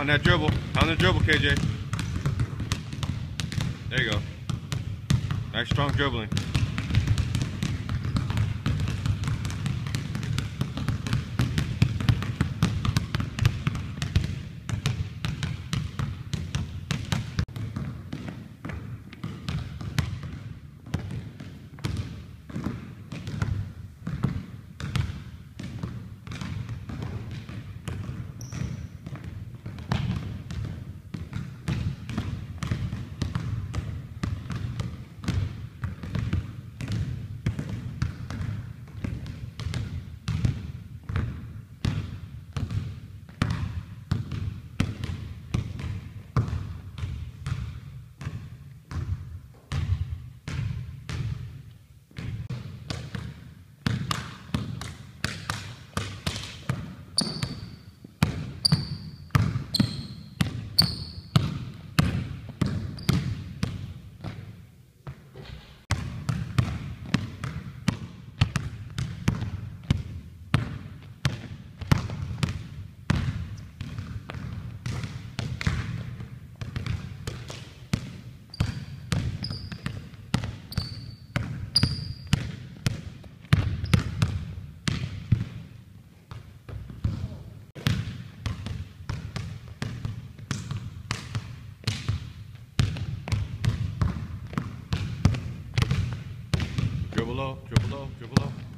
On that dribble. On the dribble, KJ. There you go. Nice strong dribbling. Low, dribble low, dribble low.